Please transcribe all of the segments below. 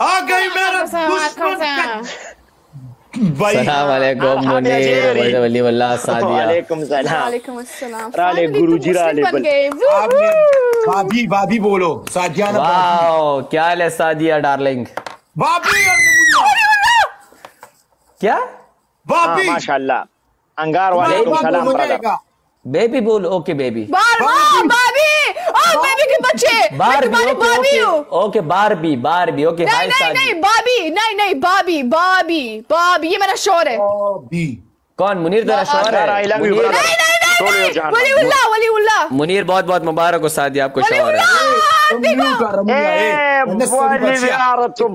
आ गई मेरा दुश्मन का भाई। सलाम अलैकुम मुनीर वली वल्लाह सादिया वालेकुम सलाम। वालेकुम अस्सलाम राले गुरुजी, राले बन गए। आपने भाभी भाभी बोलो सादिया ना वाओ क्या हाल है सादिया डार्लिंग? भाभी क्या? हाँ भाभी माशाल्लाह। अंगार वालेकुम सलाम ब्रदर बेबी बोल ओके बेबी। बार बाबी! बाबी ओ बेबी के बच्चे मैं बारबी तुम्हारी ओके बाबी हूँ okay okay Barbie Barbie okay नहीं हाय नहीं नहीं सादी बाबी नहीं नहीं बाबी बाबी बाबी ये मेरा शोर है भाभी कौन मुनीर तेरा शोहर अंगार आई है लव यू मुनीर ब्रदर नहीं नहीं छोड़ो नहीं जहां नहीं वलीउल्लाह वलीउल्लाह मुनीर बहुत बहुत मुबारक हो सादिया आपको शोहर है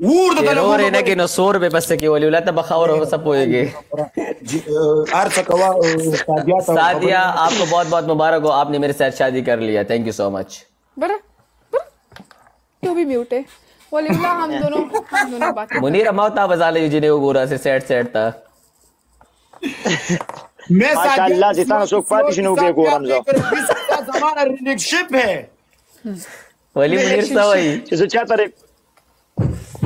ಏನಕ್ಕೆ ನಾವು ಸೋರ್ ಬೇಕಷ್ಟಕ್ಕೆ ಒಲಿ ಉಲತ ಬಖಾವರ್ ಹೊಸ ಹೋಗಿ. सादिया आपको बहुत बहुत मुबारक हो आपने मेरे साथ शादी कर लिया थैंक यू सो मच बड़ा तू भी म्यूट है वलीउल्ला हम दोनों हम दोनों बात मुनीर अमावता बजा ले जिने वो गोरा से सेट सेट था मैं माशाल्लाह जितना सुख पाती शिनू के को रमजा जमाना रिलेशनशिप है वली मुनीर सवाई 75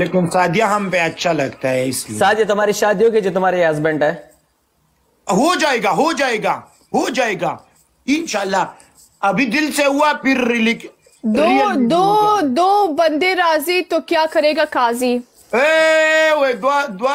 लेकिन सादिया हम पे अच्छा लगता है इसलिए सादिया तुम्हारी शादी होगी जो तुम्हारे हस्बैंड है हो जाएगा हो जाएगा हो जाएगा इंशाल्लाह अभी दिल से हुआ फिर रिलिक दो दो दो बंदे राजी तो क्या करेगा काजी ए वे दवा दवा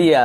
दिया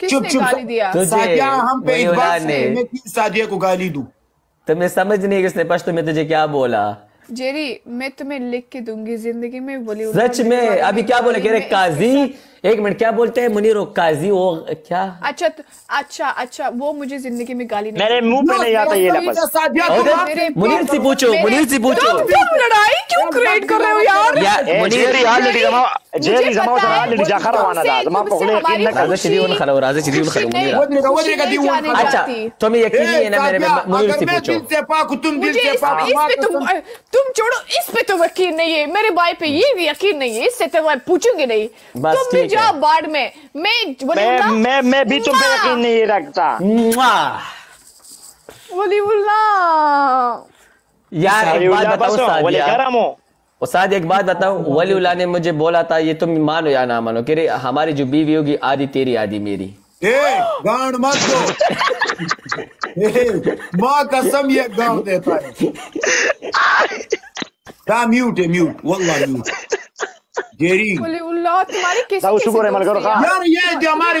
किसने चुप। गाली दिया तुझे सादिया हम पे वही इस बात उड़ाने। से मैं क्यों सादिया को गाली दूं तुम्हें समझ नहीं किसने पश्तो में तुझे क्या बोला जेरी मैं तुम्हें लिख के दूंगी जिंदगी में बोली सच में अभी क्या बोले कह रहे काजी एक मिनट क्या बोलते हैं मुनीर काजी? वो क्या? अच्छा तो, अच्छा अच्छा वो मुझे ज़िंदगी में गाली नहीं मेरे मुँह पे नहीं आता ये लफ्ज। मुनीर से पूछो मुनीर से पूछो। तुम लड़ाई क्यों क्रिएट कर रहे हो यार? मुनीर यार लड़ी जमा जेरी जमा लड़ी जमा पकड़े ना उन राजा उन मुनीर। अच्छा तो यकीन नहीं है ना मेरे मुनीर से पूछो। दिल से पाक तुम दिल से पाक इस पे तुम तुम छोड़ो इस पे तो यकीन नहीं है मेरे भाई पे ये यकीन नहीं है इससे तो मैं पूछूँगी नहीं। बस ठीक है। जाओ बाढ़ में मैं मैं मैं मैं भी तुम पे यकीन नहीं रखता। मुआ। वलीउल्लाह यार एक बात बताओ वली सादिया। उस्ताद एक बात बताओ वली उल्लाह ने मुझे बोला था ये तुम मानो या ना मानो कि हमारी जो बीवी होगी आधी तेरी आधी मेरी। ए गांड मत दो। माँ कसम ये गांड देता है। म्यूट है म्यूट। वल्लाह म्यूट। जेरी वलीउल्लाह तुम्हारी किस दाऊ किस शुक्र है, मलगरो दोस्ती खा। यार? यार ये जो हमारे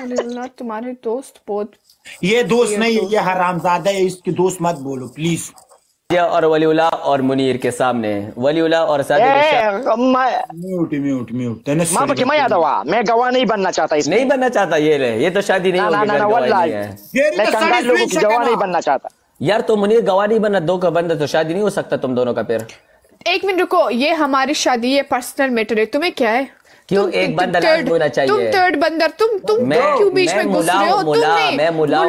वलीउल्लाह तुम्हारे दोस्त बहुत ये दोस्त नहीं है ये हरामजादा है इसके दोस्त मत बोलो प्लीज और वलीउला और मुनीर के सामने। वलीउला और म्यूट म्यूट म्यूट मैं मैं गवाह नहीं बनना चाहता इसमें। नहीं बनना चाहता ये रहे ये तो शादी नहीं होगी ना ना, ना, लोगों की गवाह नहीं बनना चाहता। यार तो मुनीर गवाह नहीं बनना दो का बंदा तो शादी नहीं हो सकता तुम दोनों का पेड़ एक मिनट रुको ये हमारी शादी ये पर्सनल मैटर है। तुम्हें क्या है? क्यों एक तुम बंदा लास्ट होना चाहिए? तुम थर्ड बंदर तुम तुम मैं- क्यों बीच में घुस मुला रहे हो? तुम मुला, नहीं मैं मुला।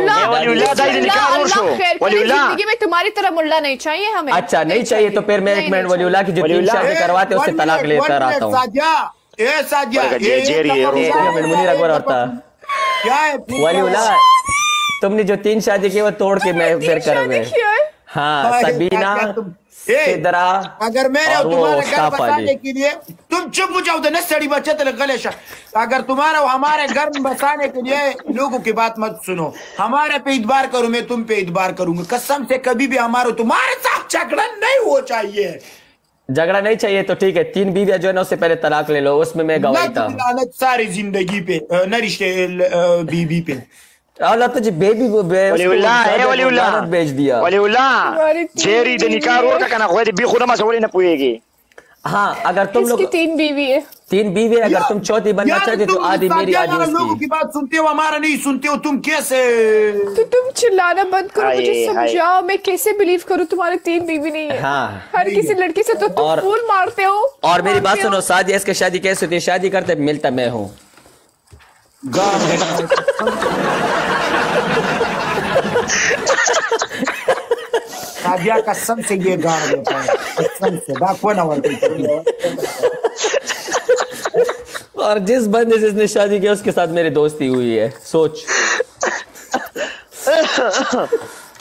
ज़िंदगी में तुम्हारी तरह मुल्ला नहीं चाहिए हमें। अच्छा नहीं चाहिए तो फिर मैं एक मिनट वलीउल्लाह की जो तीन शादी करवाते हैं उससे तलाक लेकर आता हूँ। मुनीर अकबर होता क्या है वलीउल्लाह तुमने जो तीन शादी की वो तोड़ के मैं फिर करोगे। है सबीना सिदरा अगर वो तुम्हारे घर बसाने के लिए तुम चुप हो जाओ न सड़ी बच्चे तेरे गले अगर तुम्हारा हमारे घर में बसाने के लिए लोगों की बात मत सुनो। हमारे पे इतबार करो मैं तुम पे इतबार करूँगा। कसम से कभी भी हमारे तुम्हारे साथ झगड़ा नहीं हो चाहिए। झगड़ा नहीं चाहिए तो ठीक है तीन बीवियाँ जो है ना उससे पहले तलाक ले लो उसमें मैं गवाही था। सारी ज़िंदगी पे न रिश्ते बीबी पे। बेबी है दिया जेरी बी खुदा पुएगी हाँ अगर तुम लोग तीन बीवी है तीन बीवी अगर तुम चौथी बनना चाहते तो आधी मेरी आधी उसकी लोगों की बात सुनते हो हमारा नहीं सुनते हो तुम कैसे तो तुम चिल्लाना बंद करो मुझे समझाओ मैं कैसे बिलीव करूँ तुम्हारे तीन बीवी नहीं है। हाँ। हर किसी लड़की से तो तुम फूल मारते हो और मेरी बात सुनो शादी इसके शादी कैसे होती है? शादी करते मिलता मैं हूँ। गान है कसम से ये गान देता है कसम से दाखवा ना और जिस बंदे से इसने शादी की उसके साथ मेरी दोस्ती हुई है। सोच।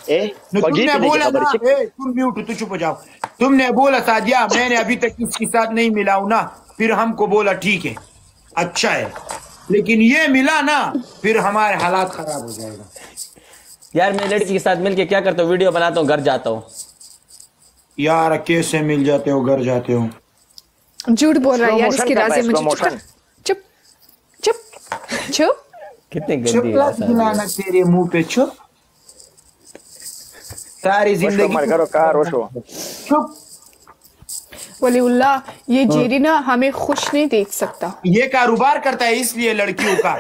ए तुमने बोला ना ए, तुम म्यूट तो चुप हो जाओ। तुमने बोला सादिया मैंने अभी तक किसके साथ नहीं मिला हूँ ना। फिर हमको बोला ठीक है। अच्छा है। लेकिन ये मिला ना फिर हमारे हालात खराब हो जाएगा। यार मैं लड़की के साथ मिलके क्या करता हूँ? वीडियो बनाता हूँ घर जाता हूँ। यार कैसे मिल जाते हो घर जाते हो? झूठ बोल रहा है यार इसकी राज़ी मुझे चुप चुप चुप कितनी गंदी है तेरे मुँह पे चुप। सारी ज़िंदगी मर करो कार वशो चुप। वलीउल्लाह ये हाँ। जेरी ना हमें खुश नहीं देख सकता। ये कारोबार करता है इसलिए लड़कियों का।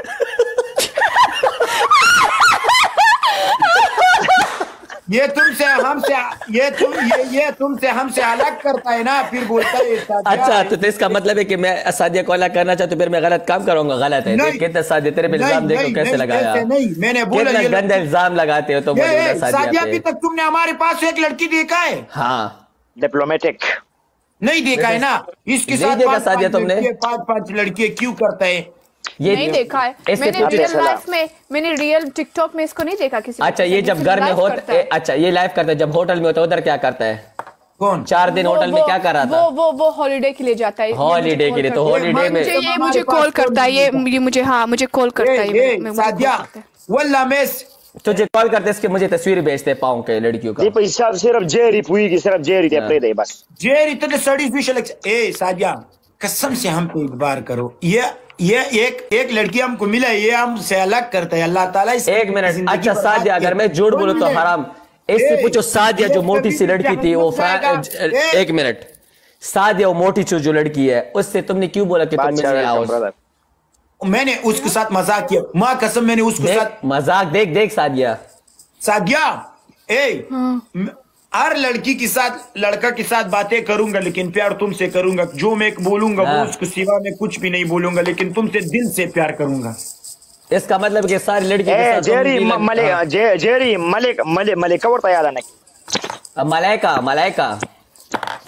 ये तुमसे हमसे ये तुम ये ये तुमसे हमसे अलग करता है ना फिर बोलता है अच्छा तो, तो इसका मतलब है कि मैं सादिया को अलग करना चाहता हूँ फिर मैं गलत काम करूँगा। गलत है कितना सादिया तेरे पे इल्ज़ाम देखो नहीं, कैसे लगाया। नहीं, मैंने बोला कितना ये गंदा इल्ज़ाम लगाते हो सादिया सादिया अभी तक तुमने हमारे पास एक लड़की देखा है। हाँ। डिप्लोमेटिक नहीं देखा है ना? इसके साथ देखा पाँच तुमने? पाँच पाँच लड़कियाँ क्यों करता है? ये नहीं देखा। है। मैंने रियल लाइफ में मैंने रियल टिकटॉक में इसको नहीं देखा किसी अच्छा ये जब घर में होता है। अच्छा ये लाइव करता है। जब होटल में होता है उधर क्या करता है? कौन? चार दिन होटल में क्या कर रहा था? वो वो वो हॉलीडे के लिए जाता है। हॉलीडे के लिए तो हॉलीडे में मुझे ये मुझे कॉल करता है। ये ये मुझे हाँ मुझे कॉल करता है। करता है। वल्ला मेस तुझे कॉल करते इसके मुझे तस्वीर भेजते पाँव के लड़कियों का। ये पैसा सिर्फ़ जेरी पुईगी सिर्फ़ जेरी ते हाँ। प्रे दे बस। जेर इतने सड़ी हुई शलक ए सादिया कसम से हम पे इतबार करो। ये ये एक एक लड़की हमको मिला ये हमसे अलग करता है। अल्लाह ताला इस एक मिनट। अच्छा किया। अगर मैं झूठ बोलूँ तो। हराम। इससे पूछो सादिया जो मोटी सी लड़की थी वो एक मिनट। सादिया वो मोटी चो जो लड़की है उससे तुमने क्यों बोला कि तुम मिलने आओ? ब्रदर मैंने उसके साथ मज़ाक किया। माँ कसम मैंने उसके साथ मज़ाक देख देख सादिया। सादिया ए म- हर लड़की के साथ लड़का के साथ बातें करूँगा लेकिन प्यार तुमसे करूँगा। जो मैं बोलूँगा वो हाँ। उसको सिवा मैं कुछ भी नहीं बोलूँगा लेकिन तुमसे दिल से प्यार करूँगा। इसका मतलब कि सारी लड़की के साथ जेरी तुम म- मिलन- मले हाँ। जे- जेरी मलिक मले मले कवर तैयार है अब मलाइका मलाइका।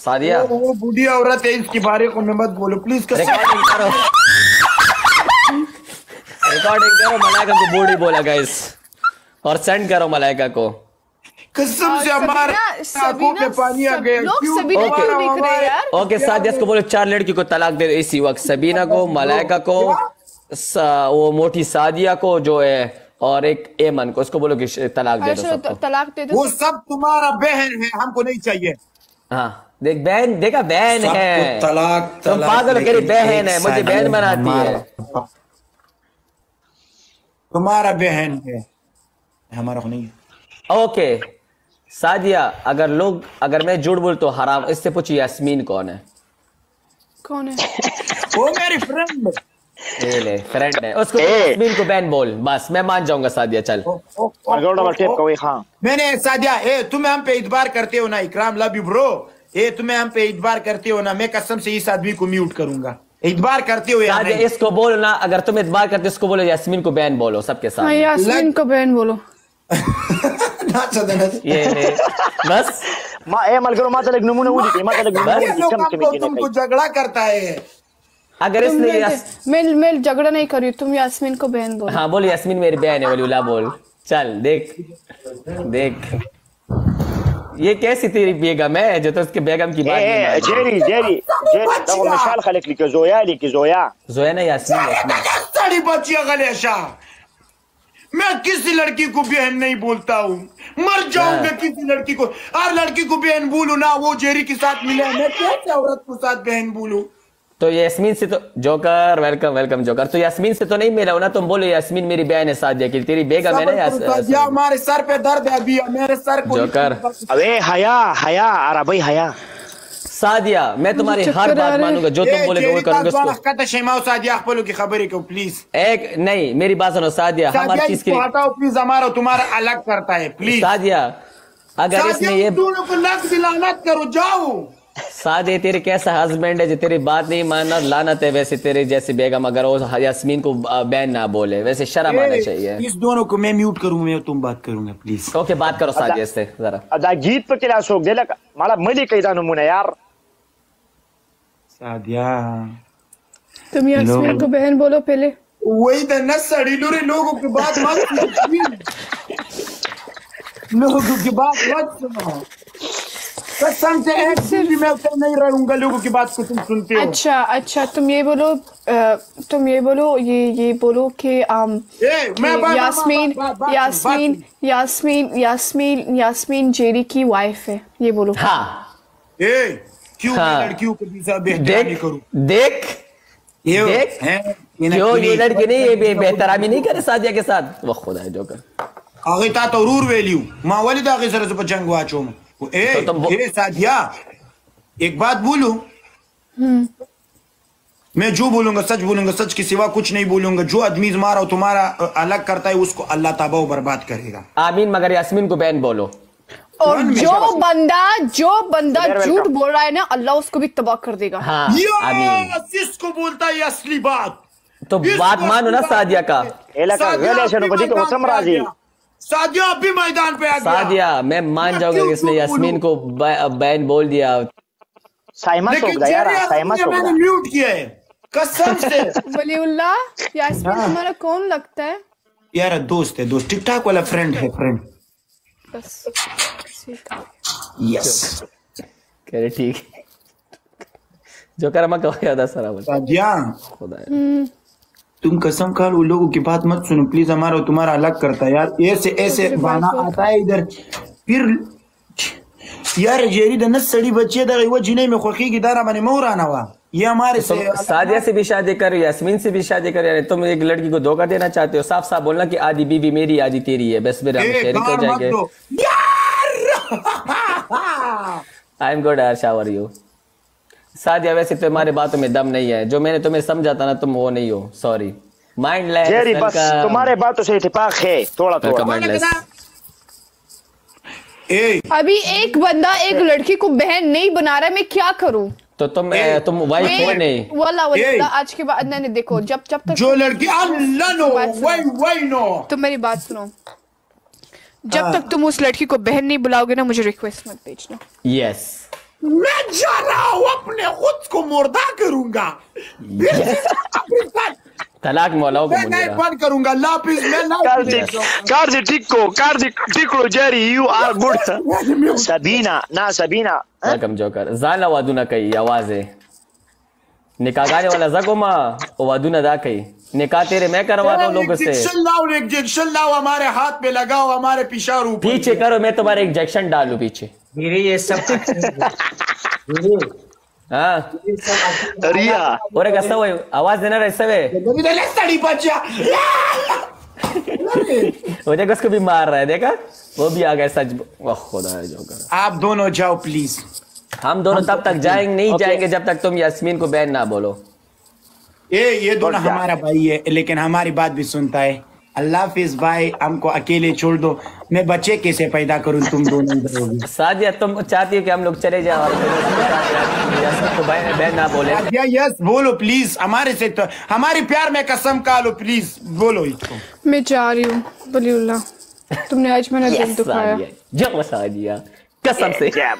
सादिया। वो बूढ़ी औरत है इसके बारे को मैं मत बोलो। प्लीज़ रिकॉर्डिंग करो। रिकॉर्डिंग करो मलाइका को बूढ़ी बोला गाइस और सेंड करो मलाइका को. कसम से हमारे आँखों पे पानी आ गया। क्यों हैं यार? ओके सादिया इसको बोलो चार लड़की को तलाक दे दो इसी वक्त सबीना को मलाइका को वो मोटी सादिया को जो है और एक एमन को उसको बोलो कि तलाक दे दो सबको। तलाक दे दो वो सब तुम्हारा बहन है हमको नहीं चाहिए। हाँ देख बहन देखा बहन है। तलाक तुम पागल कह रही लेकिन बहन है, मुझे बहन बनाती है। तुम्हारा बहन है। हमारा को नहीं है। ओके। सादिया अगर लोग अगर मैं झूठ बोल तो हराम इससे पूछो यास्मीन कौन है? कौन है? वो मेरी फ्रेंड ये ले फ्रेंड है। उसको। यास्मीन को बहन बोल। बस मैं मान जाऊँगा सादिया चल। हाँ। मैंने सादिया ए तुम्हें हम पे इतबार करते हो ना इकराम लव यू ब्रो ए तुम्हें हम पे इतबार करते हो ना मैं कसम से इस आदमी को म्यूट करूँगा। इतबार करते हो या इसको बोलो ना अगर तुम इतबार करते इसको बोलो यास्मीन को बहन बोलो सबके हाँ साथ यास्मीन को बहन बोलो। नाच। ये बस। मा ए मलगरो माता लग नमूने माता लग नमूने कम तुमको झगड़ा करता है। अगर इसने मैं मैं झगड़ा नहीं कर रही तुम यास्मीन को बहन बोलो। हाँ बोल यास्मीन मेरी बहन है वलीउल्लाह बोल। चल देख। देख। ये कैसी तेरी बेगम है ja tu esi bēgam ki bādi. Ē, Jerry, Jerry, Jerry, tev mēs šāli khalik liki Zoya liki Zoya. Zoya सारी बच्चियाँ मैं किसी लड़की को बहन नहीं बोलता हूँ। मर जाऊँगा हाँ। किसी लड़की को। हर लड़की को बहन बोलू ना वो जेरी के साथ मिले मैं कैसे औरत को साथ बहन बोलू? तो यास्मीन से तो जोकर वेलकम वेलकम जोकर तो यास्मीन से तो नहीं मिला हो ना तुम बोलो यास्मीन मेरी बहन है सादिया की तेरी बेगम है ना हमारे सर पे दर्द है अभी मेरे सर को जोकर अबे हया हया अरबी हया। सादिया मैं तुम्हारी हर बात मानूँगा जो तुम बोले वो करूँगा उसको। शेमाओ सादिया खपलो की खबरें को प्लीज़ एक नहीं मेरी बात सुनो सादिया हमारी चीज़ के लिए हटाओ प्लीज़ हमारा तुम्हारा अलग करता है प्लीज़ सादिया अगर इसने ये दोनों को लग दिलानत करो जाओ। सादे तेरे कैसा हस्बैंड है जो तेरी बात नहीं मानना और लानत है वैसे तेरे जैसे बेगम अगर वो यास्मीन को बैन ना बोले। वैसे शर्म आना चाहिए। इस दोनों को मैं म्यूट करूँगा मैं तुम बात करूँगा प्लीज़ ओके बात करो सादिया से जरा। अदा गीत पे केला सोक दिला मला मली कैदा नमूना यार। सादिया। तुम यास्मीन को बहन बोलो पहले। वही तो न सड़ीलू रे लोगों की बात मत लोगों की बात मत सुनो। कसम से एक दिन भी मैं उतर नहीं रहूँगा लोगों की बात को तुम सुनते हो अच्छा अच्छा तुम ये बोलो तुम ये बोलो ये ये बोलो कि यास्मीन यास्मीन यास्मीन यास्मीन यास्मीन जेरी की वाइफ है ये बोलो हाँ ए क्यों लड़कियों के पीछा बेहतरामी करूँ देख देख क्यों ये लड़की नहीं ये बेहतरामी नहीं करे सादिया के साथ वो खुदा है जो कर आगे ता तो रूर वेल्यू माँ वाली दा आगे सर से जंग वाचो मैं ए, तो तो ए एक बात बोलू? हम्म। मैं जो बोलूँगा सच बोलूँगा सच के सिवा कुछ नहीं बोलूँगा। जो आदमी मारा तुम्हारा अलग करता है उसको अल्लाह तबाह बर्बाद करेगा। आमीन मगर यासमीन को बैन बोलो। और जो बंदा जो बंदा झूठ बोल रहा है ना अल्लाह उसको भी तबाह कर देगा। हाँ, इसको बोलता है असली बात। तो बात मानो ना सादिया का। सादिया अभी मैदान पे आ गया। सादिया गया मैं मान जाऊँगा कि इसने यास्मीन को बैन बोल दिया। साइमा लेकिन सोक दा यार साइमा ने मैंने म्यूट किया है। कसम से। वलीउल्लाह यास्मीन तुम्हारा कौन लगता है? यार दोस्त है दोस्त। टिकटॉक वाला फ्रेंड है फ्रेंड बस यस कह रहे ठीक जो कर मैं कहो याद सरा बोल सादिया खुदा है। तुम कसम खा लो लोगों की बात मत सुनो। प्लीज़ हमारा तुम्हारा अलग करता है यार। ऐसे ऐसे बहाना आता है इधर। फिर यार जेरी द नस सड़ी बच्चे दा वो जिने में खोखी की दारा बने मोर आना हुआ। ये हमारे से सादिया से भी शादी कर यास्मीन से भी शादी कर यानी तुम एक लड़की को धोखा देना चाहते हो साफ़ साफ़ बोलना कि आधी बीवी मेरी आधी तेरी है। बस मेरा शेयरिंग हो जाएँगे। I am good are you Sadia वैसे तुम्हारे बातों में दम नहीं है। जो मैंने तुम्हें समझा था ना तुम वो नहीं हो। सॉरी माइंड जेरी बस तुम्हारे बातों से इत्तेफाक है। थोड़ा थोड़ा माइंडलेस अभी एक बंदा एक लड़की को बहन नहीं बना रहा है मैं क्या करूँ? तो तुम ए, तुम वाइफ हो नहीं? वाला वाला। आज के बाद नहीं देखो जब जब तक जो लड़की अल्लाह नो। वही वही नो। तुम मेरी बात सुनो। जब हाँ। तक तुम उस लड़की को बहन नहीं बुलाओगे ना मुझे रिक्वेस्ट मत भेजना। यस मैं जा रहा हूँ अपने खुद को मुर्दा करूँगा तलाक मौलाओ मैं नहीं बंद करूँगा लापिस मैं Tikko, Jerry, you are good. Sabina, na Sabina. Welcome joker जाला वादुना कई आवाज़ है निकाह गाने वाला जगोमा ओ वादुना दा कई निकाह तेरे मैं करवाता हूँ लोगों से इंजेक्शन लाओ इंजेक्शन लाओ हमारे हाथ पे लगाओ हमारे पिशार ऊपर पीछे करो मैं तुम्हारे इंजेक्शन डालू पीछे मेरे ये सब मेरे। हाँ। ये सब और कैसा हुआ आवाज़ देना रहे सवे कभी तो वो देखो उसको भी मार रहा है देखा? वो भी आ गया सच वाह खुदा है जोकर आप दोनों जाओ प्लीज़ हम दोनों तब तक जाएँगे नहीं जाएँगे जब तक तुम यास्मीन को बैन ना बोलो। ये ये दोनों हमारा भाई है लेकिन हमारी बात भी सुनता है। अल्लाह हाफिज भाई हमको अकेले छोड़ दो। मैं बच्चे कैसे पैदा करूँ तुम दोनों सादिया तुम चाहती हो कि हम लोग चले को बैन बैन ना बोले? या यस बोलो प्लीज़ हमारे से तो हमारी प्यार में कसम खा लो प्लीज़ बोलो इसको। मैं जा रही हूँ वलीउल्लाह तुमने आज मेरा दिल दुखाया। सादिया जो सादिया कसम से। Jab.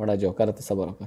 बड़ा जोकर था सब रखा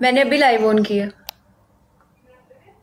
मैंने अभी लाइव ऑन किया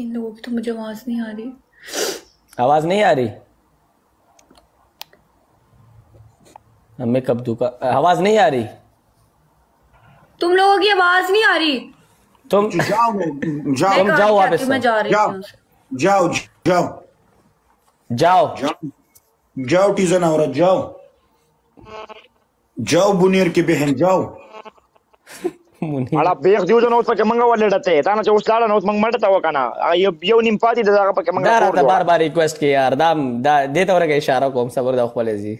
इन लोगों की तो मुझे आवाज नहीं आ रही आवाज नहीं आ रही हमें कब दूँगा आवाज़ नहीं आ रही। तुम लोगों की आवाज़ नहीं आ रही। तुम जाओ जाओ। तुम जाओ वापस मैं जा रही जाओ जाओ जाओ। जाओ। जाओ। टीजन औरत जाओ। जाओ बुनियर की बहन जाओ। अला बेख जो जनो उसपे मंगा वाले डटे ताना चो उसला नो मंग मरता हुआ काना। ये यो निम पाती दगा पे मंगा दारा बार बार रिक्वेस्ट किया यार। दाम देता हो रहा इशारा को हम सब और दाखवाले जी।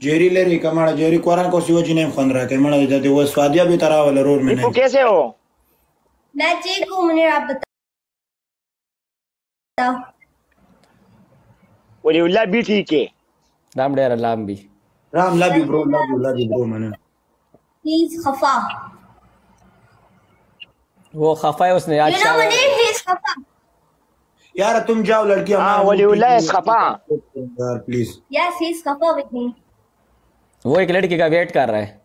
जेरी ले रही कमाड़ा जेरी कोरा को सीओ जी ने फोन रहा के मड़ा जाते वो स्वादिया भी तरह वाला रोड में नहीं कैसे हो मैं ठीक हूं मुझे आप बताओ वली उल्ला भी ठीक है राम डेरा लाम भी राम ला भी ब्रो ला भी ला भी ब्रो मैंने प्लीज खफा वो खफा है उसने आज यार तुम जाओ लड़की हाँ वलीउल्ला इज़ खफा यार प्लीज़ यस ही इज़ खफा विद मी वो एक लड़की का वेट कर रहा है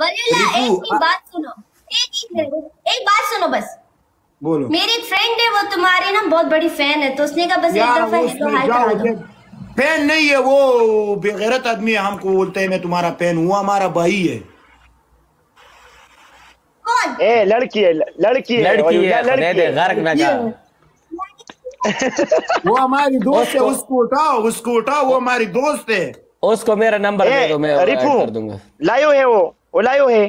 एक ही बात सुनो एक एक एक बात सुनो बस। बोलो। मेरी एक फ्रेंड है वो तुम्हारी ना बहुत बड़ी फ़ैन है तो उसने कहा बस एक दफ़ा हेलो हाय करा दो। फ़ैन नहीं है वो बेगैरत आदमी है हमको बोलते हैं मैं तुम्हारा फ़ैन हूँ हमारा भाई है। कौन? ए लड़की है लड़की है लड़की है लड़की है? गर्क में जा। वो हमारी दोस्त है उसको उठाओ उसको उठाओ वो हमारी दोस्त है। उसको मेरा नंबर दे दो मैं ऐड रिपू कर दूँगा। लायो है वो। वो लायो है।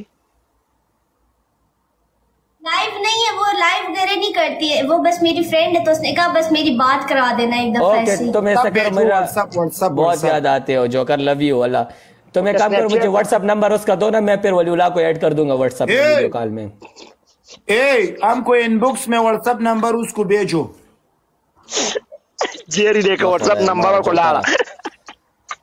लाइव नहीं है वो लाइव वगैरह नहीं करती है। वो बस मेरी फ्रेंड है तो उसने कहा बस मेरी बात करा देना एक दफ़ा ओके तुम ऐसा सब करो मेरा WhatsApp, WhatsApp, बहुत याद आते हो जोकर लव यू अल्लाह तो मैं काम करो मुझे व्हाट्सएप नंबर उसका दो ना मैं फिर वलीउल्लाह को ऐड कर दूँगा व्हाट्सएप वीडियो कॉल में। ए हमको इनबॉक्स में व्हाट्सएप नंबर उसको भेजो। जेरी देखो व्हाट्सएप नंबर को लाला।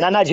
ना ना